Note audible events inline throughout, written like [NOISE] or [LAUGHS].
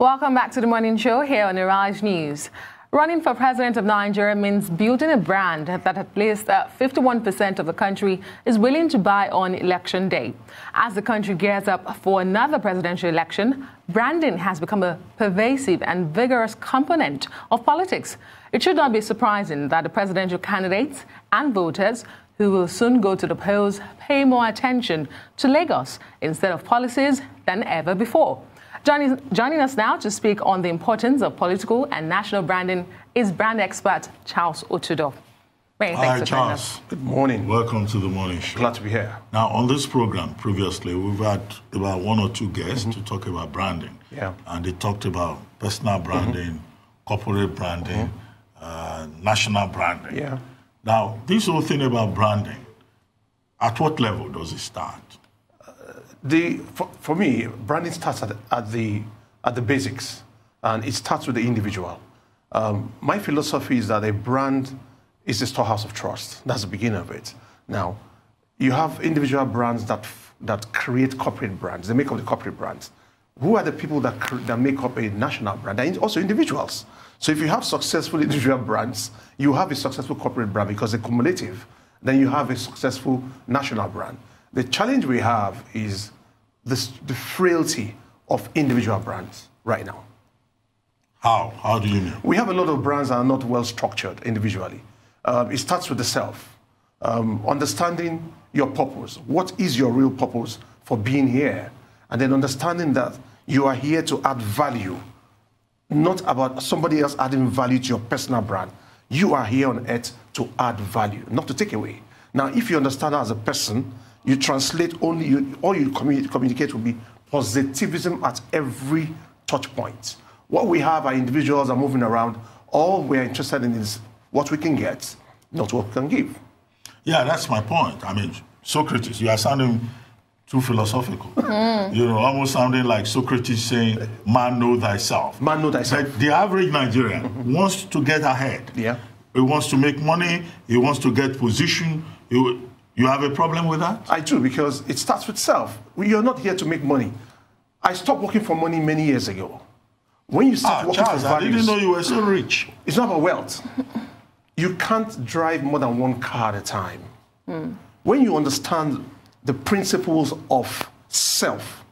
Welcome back to the morning show here on Arise News. Running for president of Nigeria means building a brand that at least uh, 51% of the country is willing to buy on election day. As the country gears up for another presidential election, branding has become a pervasive and vigorous component of politics. It should not be surprising that the presidential candidates and voters who will soon go to the polls pay more attention to logos instead of policies than ever before. Joining, joining us now to speak on the importance of political and national branding is brand expert Charles O'Tudor. Many Hi, Charles. Good morning. Welcome to the morning show. Glad to be here. Now, on this program previously, we've had about one or two guests mm -hmm. to talk about branding. Yeah. And they talked about personal branding, mm -hmm. corporate branding, mm -hmm. uh, national branding. Yeah. Now, this whole thing about branding, at what level does it start? The, for, for me, branding starts at, at, the, at the basics, and it starts with the individual. Um, my philosophy is that a brand is the storehouse of trust. That's the beginning of it. Now, you have individual brands that, that create corporate brands. They make up the corporate brands. Who are the people that, that make up a national brand? They're also individuals. So if you have successful [LAUGHS] individual brands, you have a successful corporate brand because they're cumulative. Then you have a successful national brand. The challenge we have is this, the frailty of individual brands right now. How? How do you mean? We have a lot of brands that are not well structured individually. Um, it starts with the self. Um, understanding your purpose. What is your real purpose for being here? And then understanding that you are here to add value, not about somebody else adding value to your personal brand. You are here on earth to add value, not to take away. Now, if you understand as a person, you translate only, you, all you communicate will be positivism at every touch point. What we have are individuals are moving around. All we're interested in is what we can get, not what we can give. Yeah, that's my point. I mean, Socrates, you are sounding too philosophical. Mm. You know, almost sounding like Socrates saying, "Man, know thyself." Man, know thyself. But the average Nigerian mm-hmm. wants to get ahead. Yeah. He wants to make money. He wants to get position. He, you have a problem with that? I do, because it starts with self. You're not here to make money. I stopped working for money many years ago. When you start ah, working Charles, for values, I didn't know you were so rich. It's not about wealth. you can't drive more than one car at a time. Mm. When you understand the principles of self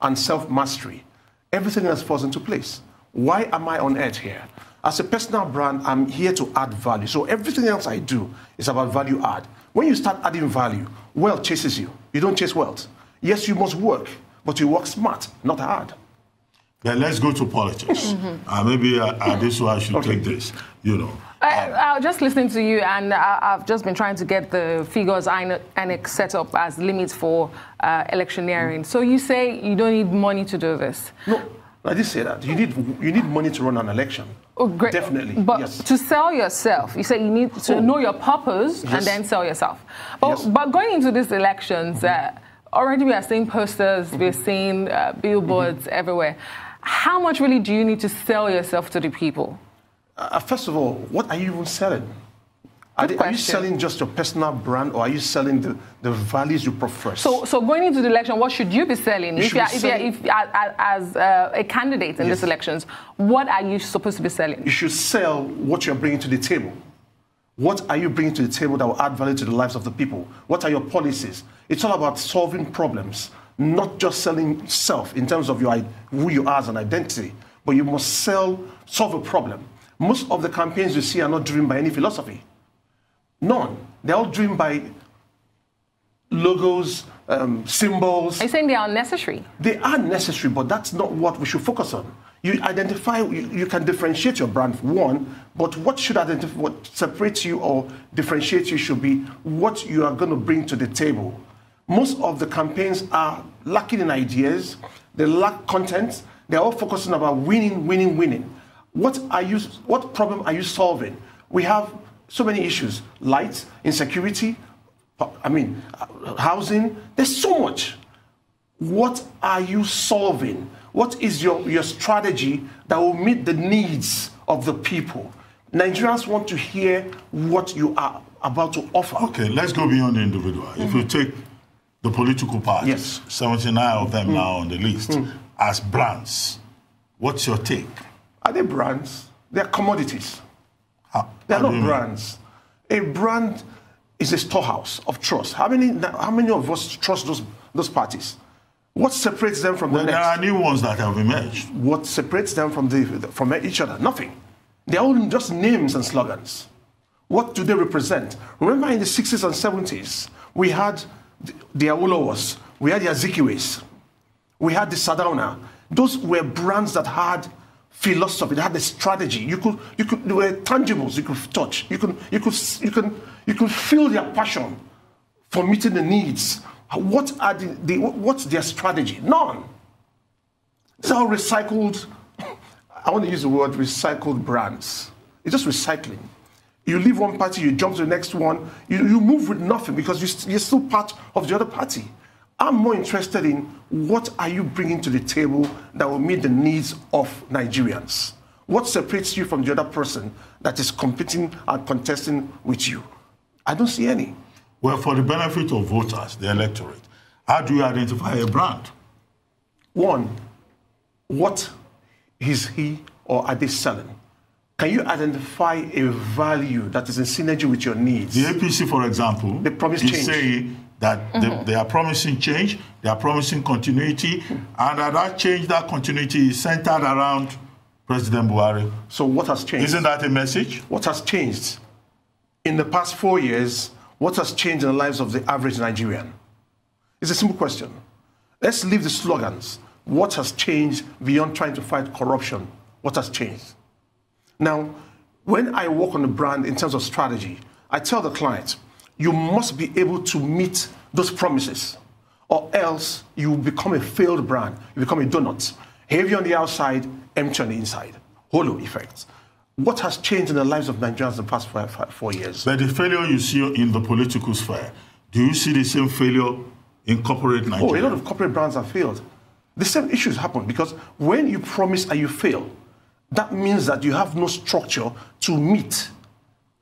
and self mastery, everything else falls into place. Why am I on earth here? As a personal brand, I'm here to add value. So everything else I do is about value add. When you start adding value, wealth chases you. You don't chase wealth. Yes, you must work, but you work smart, not hard. Then let's go to politics. [LAUGHS] Uh, maybe uh, uh, this one I should okay. take this. You know. I, I was just listening to you, and I, have just been trying to get the figures INEC set up as limits for uh, electioneering. Mm-hmm. So you say you don't need money to do this? No, I did say that. You need you need money to run an election. Oh, great. Definitely. But yes. to sell yourself, you say you need to oh. know your purpose yes. and then sell yourself. But, yes. but going into these elections, mm-hmm. uh, already we are seeing posters, mm-hmm. we're seeing uh, billboards mm-hmm. everywhere. How much really do you need to sell yourself to the people? Uh, first of all, what are you even selling? Are, they, are, you selling just your personal brand or are you selling the, the values you profess? So, so going into the election, what should you be selling? You if, you're, if, selling if, as uh, a candidate in yes. these elections, what are you supposed to be selling? You should sell what you're bringing to the table. What are you bringing to the table that will add value to the lives of the people? What are your policies? It's all about solving problems, not just selling self in terms of your, who you are as an identity, but you must sell, solve a problem. Most of the campaigns you see are not driven by any philosophy. None. They're all driven by logos, um, symbols. Are you saying they are necessary? They are necessary, but that's not what we should focus on. You identify, you, you can differentiate your brand, one, but what should identify, what separates you or differentiates you should be what you are going to bring to the table. Most of the campaigns are lacking in ideas, they lack content, they're all focusing about winning, winning, winning. What are you, what problem are you solving? We have so many issues light, insecurity, I mean, housing. There's so much. What are you solving? What is your, your strategy that will meet the needs of the people? Nigerians want to hear what you are about to offer. Okay, let's go beyond the individual. Mm-hmm. If you take the political parties, yes. 79 of them mm now on the list, mm as brands, What's your take? Are they brands? They are commodities. Ah, how, They're not brands. A brand is a storehouse of trust. How many, how many of us trust those, those parties? What separates them from Well, the there next? are new ones that have emerged. What separates them from, the, from each other? Nothing. They're all just names and slogans. What do they represent? Remember in the 60s and 70s, we had the, the Awolowos, we had the Azikiwes, we had the Sardauna. Those were brands that had philosophy, they had a strategy. You could, you could, they were tangibles you could touch. You could, you could, you could, you could feel their passion for meeting the needs. What are the, the what's their strategy? None. It's all recycled. [LAUGHS] I want to use the word recycled brands. It's just recycling. You leave one party, you jump to the next one, you, you move with nothing because you, you're still part of the other party. I'm more interested in what are you bringing to the table that will meet the needs of Nigerians? What separates you from the other person that is competing and contesting with you? I don't see any. Well, for the benefit of voters, the electorate, how do you identify a brand? One, what is he or are they selling? Can you identify a value that is in synergy with your needs? The APC, for example, They promise is change. saying that they, mm-hmm. they are promising change, they are promising continuity, and that, that change, that continuity is centered around President Buhari. So what has changed? Isn't that a message? what has changed? In the past four years, what has changed in the lives of the average Nigerian? It's a simple question. Let's leave the slogans. What has changed beyond trying to fight corruption? What has changed? Now, when I work on a brand in terms of strategy, I tell the client, you must be able to meet those promises, or else you become a failed brand. You become a donut. Heavy on the outside, empty on the inside. Hollow effect. What has changed in the lives of Nigerians in the past five, five, four years? But the failure you see in the political sphere, do you see the same failure in corporate Nigeria? Oh, a lot of corporate brands have failed. The same issues happen because when you promise and you fail, that means that you have no structure to meet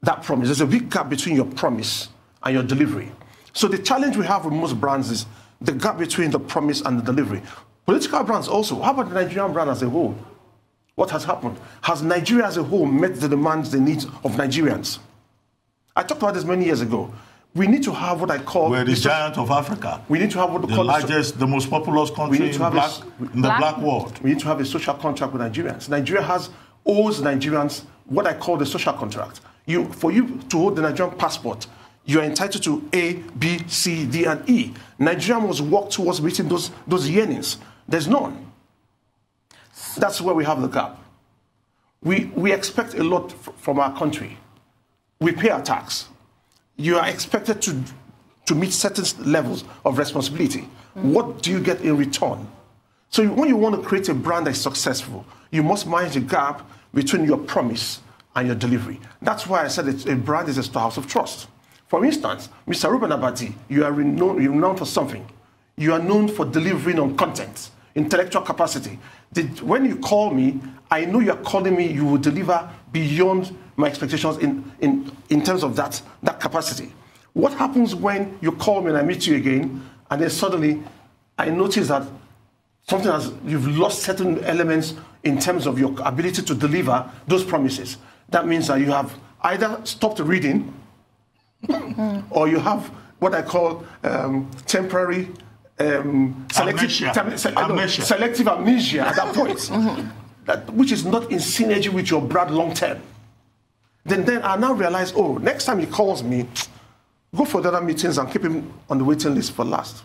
that promise. There's a big gap between your promise and your delivery. So the challenge we have with most brands is the gap between the promise and the delivery. Political brands also. How about the Nigerian brand as a whole? What has happened? Has Nigeria as a whole met the demands, the needs of Nigerians? I talked about this many years ago. We need to have what I call We're the the giant of Africa, we need to have what we the call the so- largest, the most populous We country need in, to have a black, in the Black- black world. We need to have a social contract with Nigerians. Nigeria has owes Nigerians what I call the social contract. You, for you to hold the Nigerian passport, you are entitled to A, B, C, D, and E. Nigeria must work towards meeting those, those yearnings. There's none. That's where we have the gap. We, we expect a lot from our country. We pay our tax. You are expected to, to meet certain levels of responsibility. What do you get in return? So when you want to create a brand that is successful, you must manage the gap between your promise and your delivery. That's why I said a brand is a storehouse of trust. For instance, Mr. Reuben Abati, you are renowned, you're known for something. You are known for delivering on content, intellectual capacity. Did, when you call me, I know you are calling me, you will deliver beyond my expectations in, in, in terms of that, that capacity. What happens when you call me and I meet you again, and then suddenly I notice that something has you've lost certain elements in terms of your ability to deliver those promises. That means that you have either stopped reading or you have what I call um, temporary um, selective, Amnesia. tem- se- no, Amnesia. selective amnesia at that point, [LAUGHS] that, which is not in synergy with your brand long term. Then, then I now realize, oh, next time he calls me, go for the other meetings and keep him on the waiting list for last.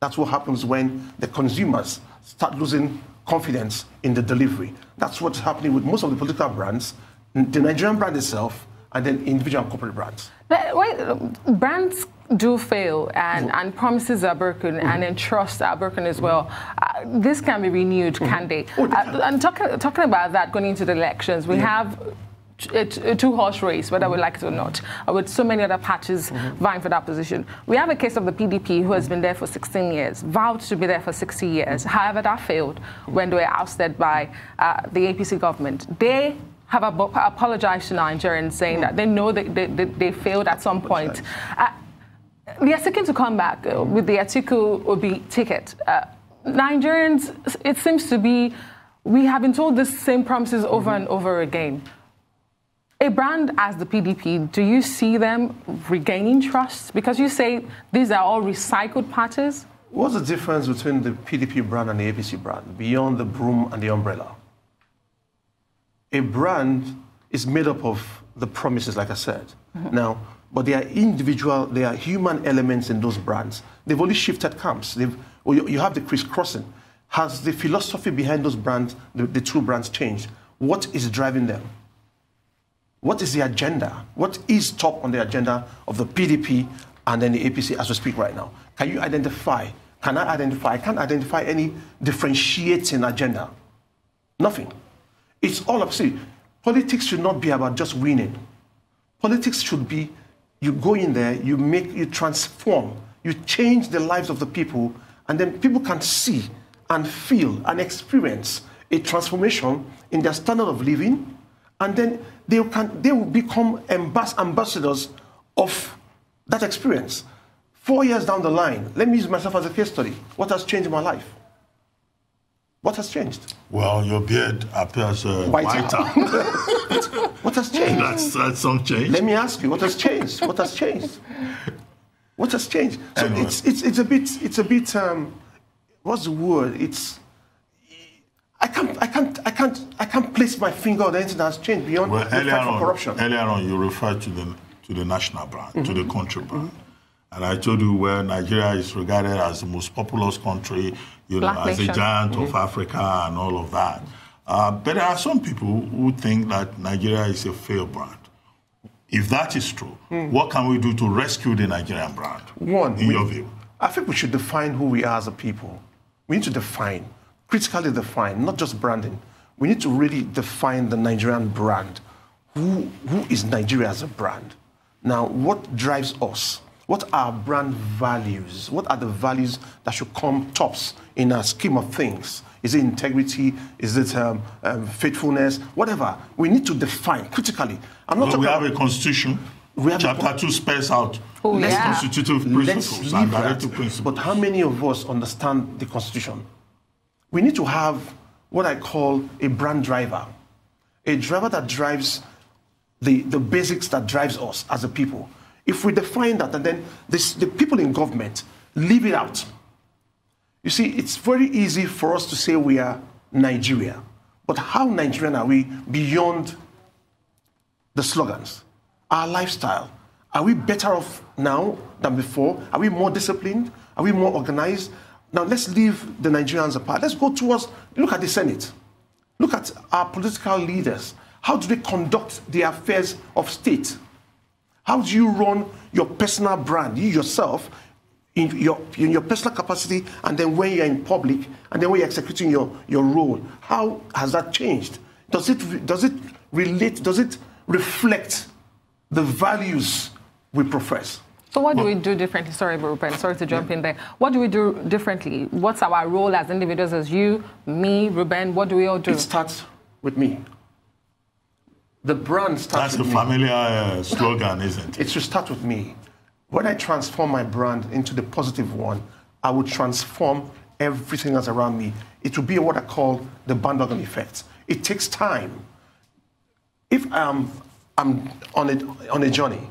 That's what happens when the consumers start losing confidence in the delivery. That's what's happening with most of the political brands, the Nigerian brand itself, and then individual and corporate brands. But brands do fail and, mm. and promises are broken mm. and then trust are broken as well. Mm. Uh, this can be renewed, can they? Oh, they Uh, and talking, talking about that going into the elections, we have a, a two-horse race, whether we like it or not, with so many other parties mm-hmm. vying for that position. We have a case of the PDP who has been there for 16 years, vowed to be there for 60 years. However, that failed when they were ousted by uh, the APC government. They have apologized to Nigerians, saying that they know that they, they, they failed at some point. Uh, they are seeking to come back uh, with the Atiku Obi ticket. Uh, Nigerians, it seems to be we have been told the same promises over and over again. A brand as the PDP, do you see them regaining trust? Because you say these are all recycled parties. What's the difference between the PDP brand and the APC brand beyond the broom and the umbrella? A brand is made up of the promises, like I said. Mm-hmm. Now, but there are individual, there are human elements in those brands. They've only shifted camps. They've, or you, you have the crisscrossing. Has the philosophy behind those brands, the, the two brands, changed? What is driving them? What is the agenda? What is top on the agenda of the PDP and then the APC as we speak right now? Can you identify? Can I identify? I can't identify any differentiating agenda. Nothing. It's all up. See, politics should not be about just winning. Politics should be you go in there, you make, you transform, you change the lives of the people, and then people can see and feel and experience a transformation in their standard of living, and then they can they will become ambas- ambassadors of that experience. Four years down the line, let me use myself as a case study. What has changed in my life? What has changed? Well, your beard appears uh, Whiter. whiter. [LAUGHS] What has changed? that's, that's some change. Let me ask you, what has changed? What has changed? What has changed? So Anyway. it's, it's, it's a bit, it's a bit, um, what's the word? It's, I can't, I can't, I can't, I can't place my finger on anything that has changed beyond Well, the fight for on, corruption. earlier on, you referred to the to the national brand, to Mm-hmm. the country brand, and I told you where Nigeria is regarded as the most populous country, you know, as nation. a giant Mm-hmm. of Africa and all of that. Uh, but there are some people who think that Nigeria is a failed brand. If that is true, what can we do to rescue the Nigerian brand? Mm. One, in we- your view. I think we should define who we are as a people. We need to define, critically define, not just branding. We need to really define the Nigerian brand. Who, who is Nigeria as a brand? Now, what drives us? What are brand values? What are the values that should come tops in a scheme of things? Is it integrity? Is it um, um, faithfulness? Whatever. We need to define critically. I'm not Well, we talking have a constitution. We have a Chapter 2 spells out Oh, the yeah. constitutive Let's principles leave and directive principles. But how many of us understand the Constitution? We need to have what I call a brand driver, a driver that drives the, the basics that drives us as a people. If we define that, and then this, the people in government leave it out. You see, it's very easy for us to say we are Nigeria, but how Nigerian are we beyond the slogans, our lifestyle. Are we better off now than before? Are we more disciplined? Are we more organized? Now let's leave the Nigerians apart. Let's go towards, look at the Senate. Look at our political leaders. How do they conduct the affairs of state? How do you run your personal brand, you yourself, in your, in your personal capacity, and then when you're in public, and then when you're executing your, your role? How has that changed? Does it, does it relate, does it reflect the values we profess? So what do we do differently? Sorry, Reuben, sorry to jump in there. What do we do differently? What's our role as individuals, as you, me, Reuben? What do we all do? It starts with me. The brand starts That's a with me. familiar uh, slogan, isn't it? It should start with me. When I transform my brand into the positive one, I will transform everything that's around me. It will be what I call the bandwagon effect. It takes time. If I'm, I'm on, a, on a journey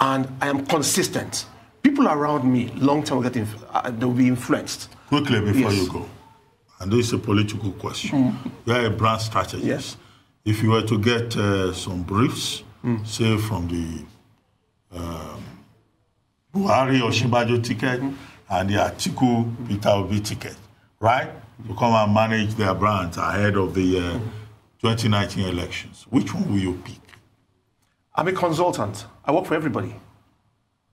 and I am consistent, people around me long term will get inf- uh, they'll be influenced. Quickly before Yes. you go, and this is a political question. You are a brand strategist. Yes. If you were to get uh, some briefs, say from the um, Buhari or Osinbajo ticket and the Atiku Peter Obi ticket, right? To come and manage their brands ahead of the uh, 2019 elections, which one will you pick? I'm a consultant. I work for everybody.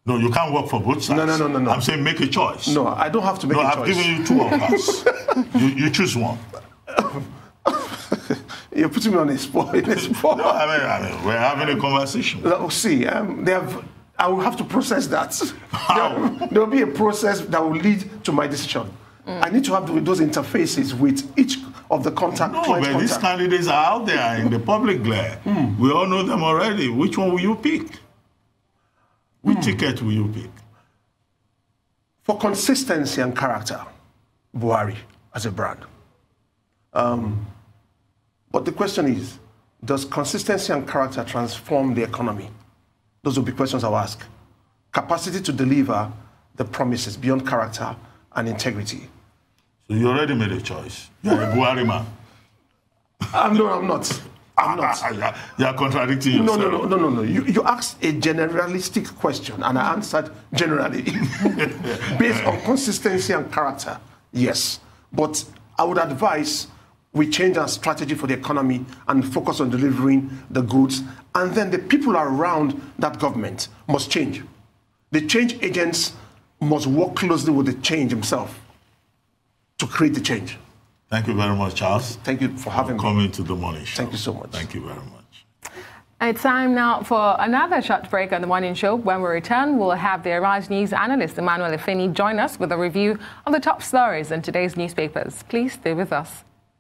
No, you can't work for both sides. No, no, no, no, no. I'm saying make a choice. No, I don't have to make No, a I've choice. given you two of us. [LAUGHS] you, you choose one. [LAUGHS] You're putting me on a spot. [LAUGHS] In a spot. No, I mean, I mean, we're having a conversation. Now, see, um, they have, I will have to process that. How? [LAUGHS] There will be a process that will lead to my decision. I need to have those interfaces with each of the contact. No, client but these candidates are out there in the public glare. We all know them already. Which one will you pick? Which ticket will you pick? For consistency and character, Buhari as a brand. Um, But the question is, does consistency and character transform the economy? Those will be questions I'll ask. Capacity to deliver the promises beyond character and integrity. So you already made a choice. You're a Buhari man. Uh, no, I'm not. I'm not. Ah, ah, you're, you're contradicting No, yourself. no, no, no, no, no. You, you asked a generalistic question, and I answered generally, [LAUGHS] based on consistency and character. Yes, but I would advise we change our strategy for the economy and focus on delivering the goods, and then the people around that government must change. The change agents must work closely with the change himself to create the change. Thank you very much, Charles. Thank you for having me. Coming to the morning show. Thank you so much. Thank you very much. It's time now for another short break on the morning show. When we return, we'll have the Arise News analyst Emmanuel Efeni join us with a review of the top stories in today's newspapers. Please stay with us.